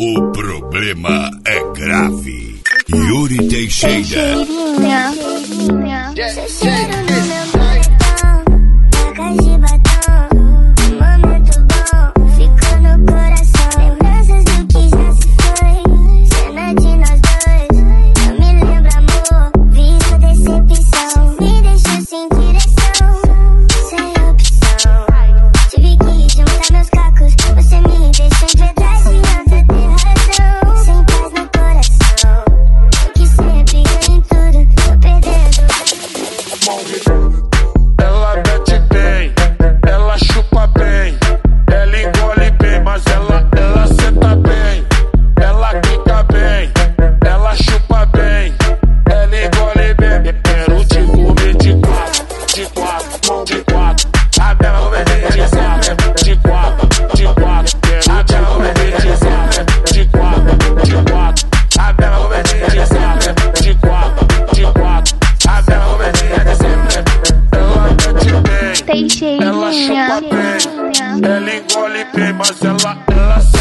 O problema é grave. Yuri Teixeira. Teixeirinha. Teixeirinha. Teixeirinha. Teixeirinha. Ela chupa bem, ela engole bem, mas ela, ela